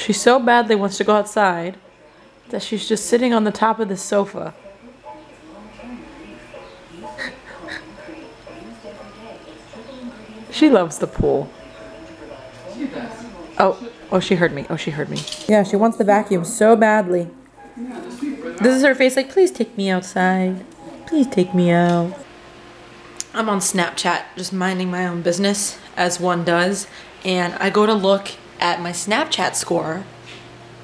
She so badly wants to go outside that she's just sitting on the top of the sofa. she loves the pool. Oh, oh, she heard me. Oh, she heard me. Yeah, she wants the vacuum so badly. This is her face like, please take me outside. Please take me out. I'm on Snapchat just minding my own business as one does. And I go to look at my Snapchat score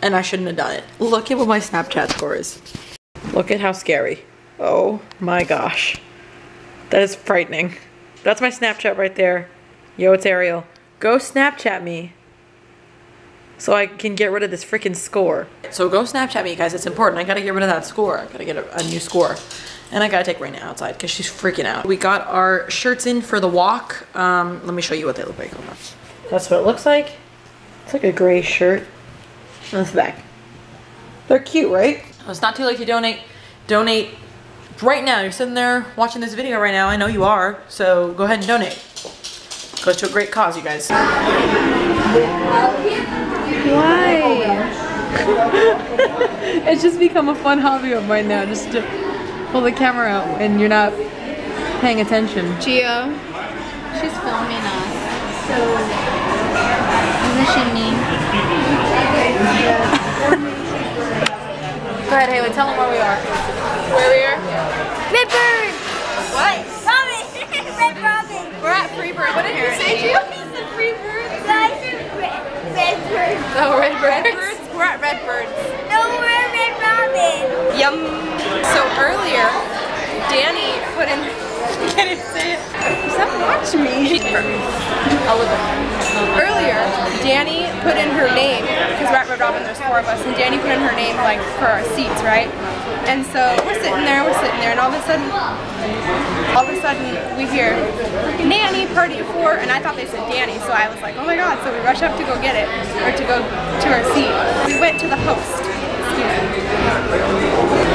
and I shouldn't have done it. Look at what my Snapchat score is. Look at how scary. Oh my gosh. That is frightening. That's my Snapchat right there. Yo, it's Ariel. Go Snapchat me so I can get rid of this freaking score. So go Snapchat me, guys. It's important. I gotta get rid of that score. I gotta get a, a new score. And I gotta take Raina outside because she's freaking out. We got our shirts in for the walk. Um, let me show you what they look like. Hold on. That's what it looks like. It's like a gray shirt. That's the back. They're cute, right? Oh, it's not too late to donate. Donate right now. You're sitting there watching this video right now. I know you are. So go ahead and donate. Goes to a great cause, you guys. Why? it's just become a fun hobby of mine now, just to pull the camera out and you're not paying attention. Gio, she's filming us. So, isn't? Go ahead, Haley. Tell them where we are. Where we are? Redbird! What? Robin! Red Robin! We're at Freebird. What did you say, Gio? Red, Redbird. Oh, Redbirds. We're at Redbirds. No, we're Red Robin. Yum. So earlier, Danny put in. Can you say it? Stop watching me. I'll look Danny put in her name because we're at Red Robin. There's four of us, and Danny put in her name like for our seats, right? And so we're sitting there, we're sitting there, and all of a sudden, all of a sudden, we hear Nanny party at four, and I thought they said Danny, so I was like, oh my god! So we rush up to go get it, or to go to our seat. We went to the host.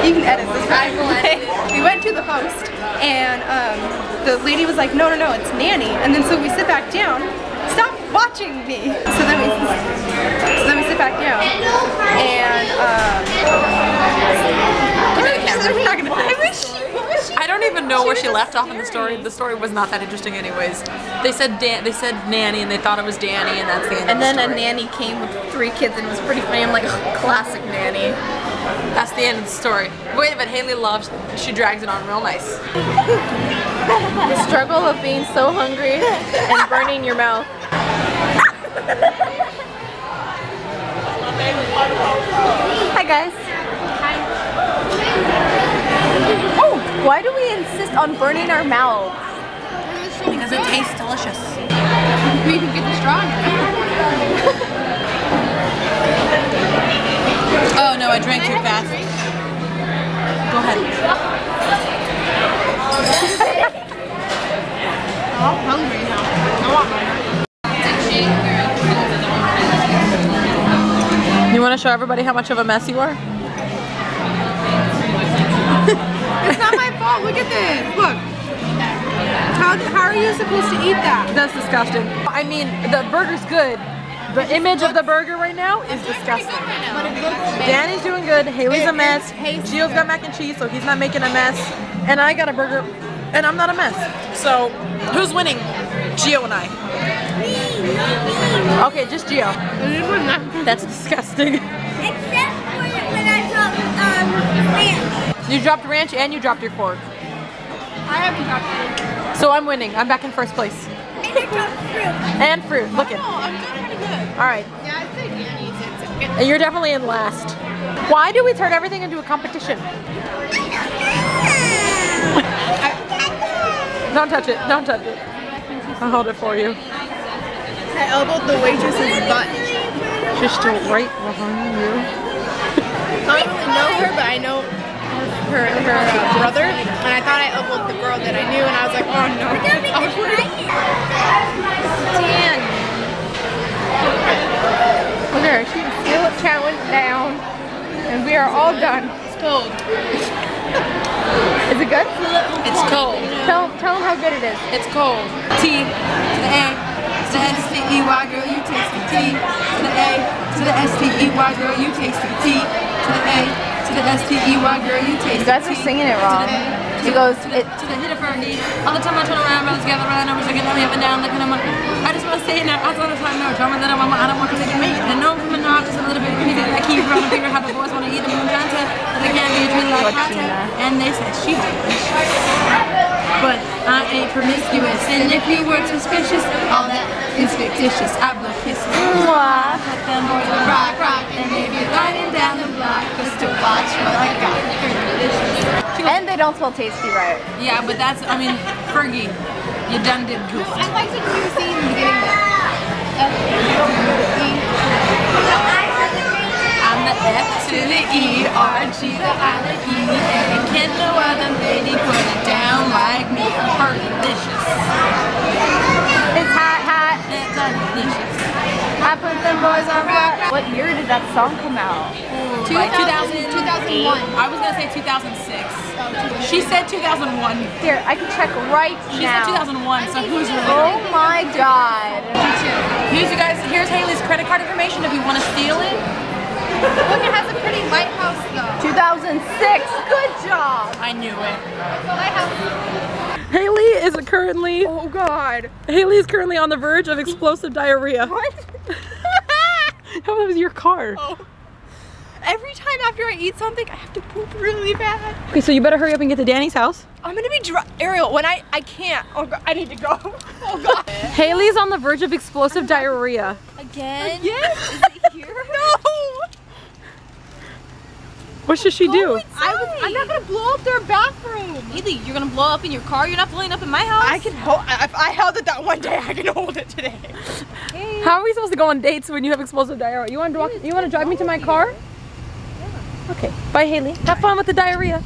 You can edit this. I will edit. We went to the host, and um, the lady was like, no, no, no, it's Nanny. And then so we sit back down. Stop watching me. So then we, so then we sit back down, and um, I'm not gonna. I wish. What was she? I don't even know where she left off in the story. The story was not that interesting, anyways. They said Dan, they said nanny, and they thought it was Danny, and that's the end. And of then the a nanny came with three kids, and it was pretty funny. I'm like, oh, classic nanny. That's the end of the story. Wait, but Haley loves. She drags it on real nice. The struggle of being so hungry and burning your mouth. Hi guys. Oh, why do we insist on burning our mouths? Because it tastes delicious. We can get the straw Oh no, I drank too fast. Go ahead. I'm hungry now. I want You want to show everybody how much of a mess you are? It's not my fault. Look at this. Look. How, how are you supposed to eat that? That's disgusting. I mean, the burger's good. The image of the burger right now is disgusting. Danny's doing good. Haley's a mess. Gio's got mac and cheese, so he's not making a mess. And I got a burger, and I'm not a mess. So, who's winning? Gio and I. Okay, just Gio. That's disgusting. Except for when I dropped um, ranch. You dropped ranch and you dropped your fork. I haven't dropped it. So I'm winning. I'm back in first place. And I dropped fruit. And fruit. Look it. Oh, I'm doing pretty good. All right. Yeah, I'd say Danny's. It's. And you're definitely in last. Why do we turn everything into a competition? Don't touch it. Don't touch it. I'll hold it for you. I elbowed the waitress's butt. She's still right behind you. I don't really know her, but I know her her uh, brother, and I thought I elbowed the girl that I knew, and I was like, oh no, that's awkward. Dan. Look at her, she's still chowing down, and we are all done. It's cold. It good? It's cold. Tell, tell them how good it is. It's cold. T to the A to the S T E Y, girl, you taste the T to the A to the S T E Y, girl, you taste it. T to the A to the S T E Y, girl, you taste You guys are singing it wrong. She goes, to the, it, to the hit of her knee. All the time I turn around, brothers gather around, I'm looking at me up and down, looking at my. I just want to say now, I was on the time, no, drama that I'm on, I don't want to look at me. And I know from a knob, just a little bit crazy, like he around the finger, how the boys want to eat the moon content, but they can't be treated like content. And they said she did. But I ain't promiscuous, and if you were suspicious, all that is fictitious. I blow kisses. Mwah. They don't spell tasty right. Yeah, but that's, I mean, Fergie, you done did goofy. I like to keep seeing the beginning I'm the F to the E, R G the I the E, and can no other lady put it down like me. I'm delicious. It's hot, hot. It's delicious. I put them boys on rock. What year did that song come out? Like 2000, 2001. I was gonna say 2006. She said 2001. Here, I can check right She now. said 2001, so who's really Oh my god. Here's you guys, here's Haley's credit card information if you want to steal it. Look, it has a pretty lighthouse though. 2006. Good job. I knew it. The lighthouse. Haley is currently Oh god. Haley is currently on the verge of explosive diarrhea. What? How was your car? Oh. Every time after I eat something, I have to poop really bad. Okay, so you better hurry up and get to Danny's house. I'm gonna be dry. Ariel, when I I can't. Oh god, I need to go. Oh god. Haley's on the verge of explosive diarrhea. Again? Yes. Is it here? no. What should she do? I was, I'm not gonna blow up their bathroom. Haley, you're gonna blow up in your car? You're not blowing up in my house? I can hold. If I held it that one day, I can hold it today. How are we supposed to go on dates when you have explosive diarrhea? You want to walk, you want to drive me to my car? Okay. Bye, Haley. Have fun with the diarrhea.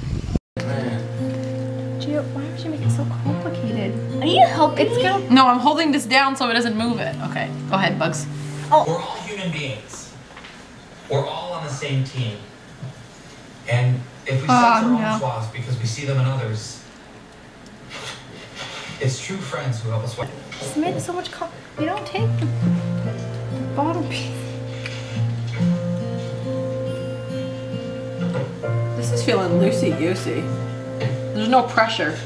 Gio, why would you make it so complicated? Are you helping It's gonna No, I'm holding this down so it doesn't move it. Okay, go ahead, Bugs. Oh. We're all human beings. We're all on the same team. And if we Oh, ah, sense our no. own flaws because we see them in others, it's true friends who help us. wa- Just made it so much com- You don't take the, the bottom piece. This is feeling loosey goosey. There's no pressure.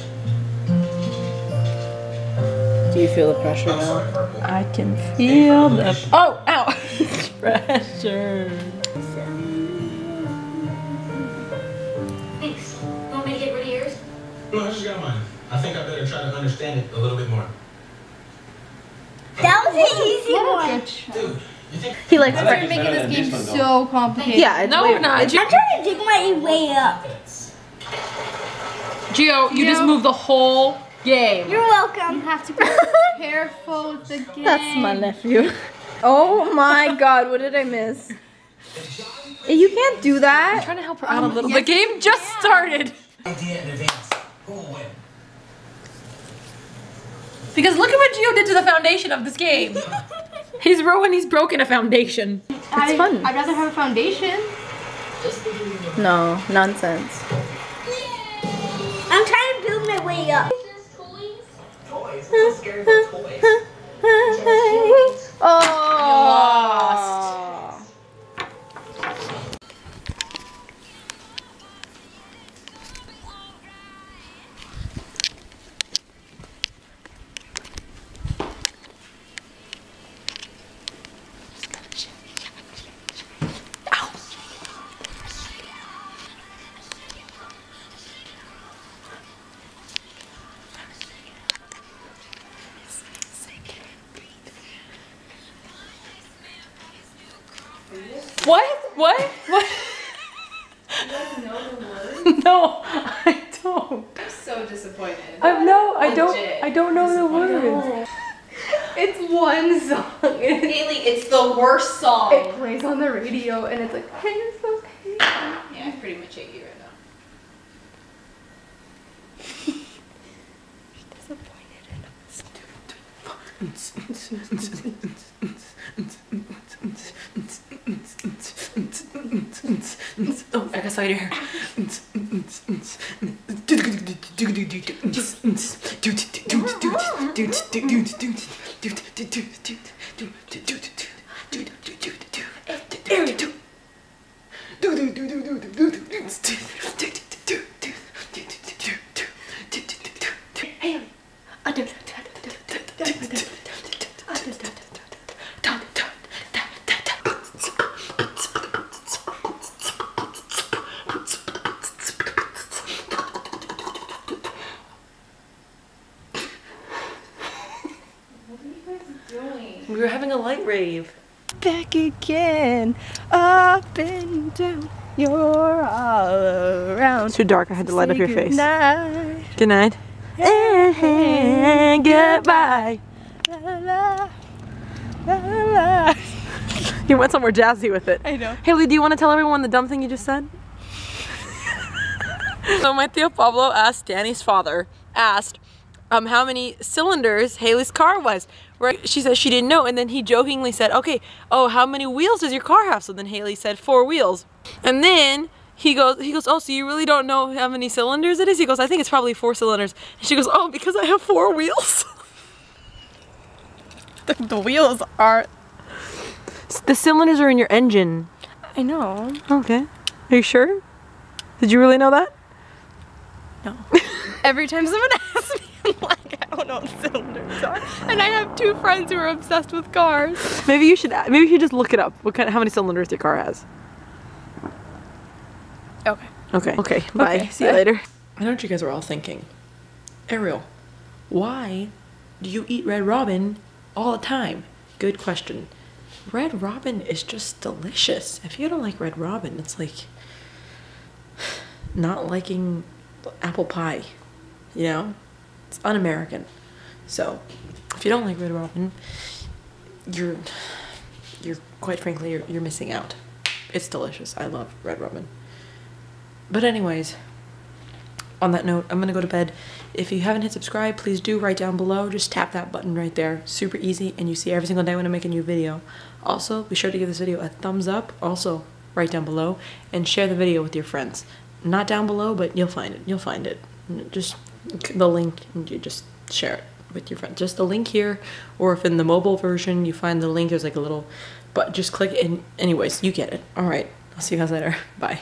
Do you feel the pressure I'm sorry, Purple. I can feel the oh ow pressure. Thanks. Want me to get rid of yours? No, I just got mine. I think I better try to understand it a little bit more. That was an easy one. Dude, you think He likes You're making this game so complicated. Yeah, it's No, way- we're not. it's- I'm trying to dig my way up. Gio, you just moved the whole game. You're welcome. You have to be careful with the game. That's my nephew. Oh my god, what did I miss? You can't do that. I'm trying to help her out a um, little. The game just started. Idea in advance. Who will win? Because look at what Gio did to the foundation of this game. he's ruined, he's broken a foundation. It's fun. I'd rather have a foundation. No, nonsense. I'm trying to build my way up. Toys. What's scary toys? Oh. What? What? What? no, I don't. I'm so disappointed. I no, I don't. I don't know the words. It's one song. Haley, it's the worst song. it plays on the radio and it's like, hey, it's okay. Yeah, I pretty much hate you right now. Oh, I guess I can hear. We were a light rave. Back again, up and down, you're all around. It's too dark. I had to light up your face. Night. Good night. And goodbye. La, la, la, la, la. You went somewhere jazzy with it. I know. Haley, do you want to tell everyone the dumb thing you just said? so my Theo Pablo asked Danny's father, asked um, how many cylinders Haley's car was. Right? She says she didn't know, and then he jokingly said, okay, oh, how many wheels does your car have? So then Haley said four wheels. And then he goes, he goes, oh, so you really don't know how many cylinders it is? He goes, I think it's probably four cylinders. And she goes, oh, because I have four wheels. The, the wheels are. the cylinders are in your engine. I know. Okay. Are you sure? Did you really know that? No. Every time someone asks me, I'm like, I don't know what. And I have two friends who are obsessed with cars. Maybe you should. Maybe you should just look it up. What kind? How many cylinders your car has? Okay. Okay. Okay. Bye. Okay, See you later. I know what you guys are all thinking. Ariel, why do you eat Red Robin all the time? Good question. Red Robin is just delicious. If you don't like Red Robin, it's like not liking apple pie. You know? It's un American. So, if you don't like Red Robin, you're you're quite frankly you're, you're missing out. It's delicious. I love Red Robin. But anyways, on that note, I'm gonna go to bed. If you haven't hit subscribe, please do right down below. Just tap that button right there. Super easy, and you see every single day when I make a new video. Also, be sure to give this video a thumbs up, also right down below, and share the video with your friends. Not down below, but you'll find it. You'll find it. Just the link, and you just share it with your friend. Just the link here, or if in the mobile version you find the link, there's like a little, but just click. And anyways, you get it. All right, I'll see you guys later. Bye.